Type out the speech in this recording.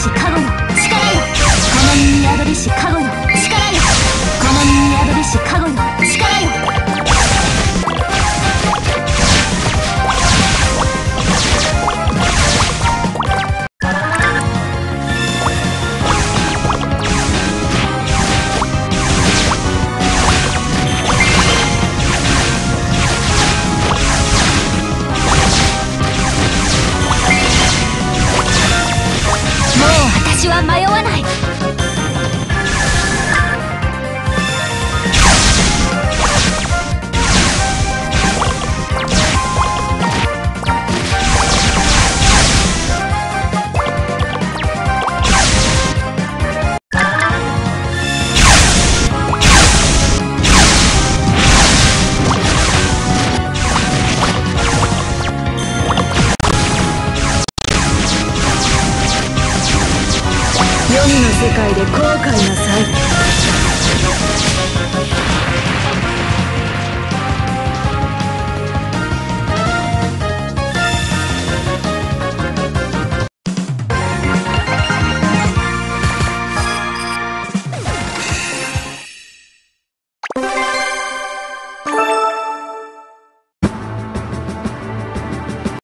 し加護の力よ。共にりし加護の私は迷わない世界で後悔なさい。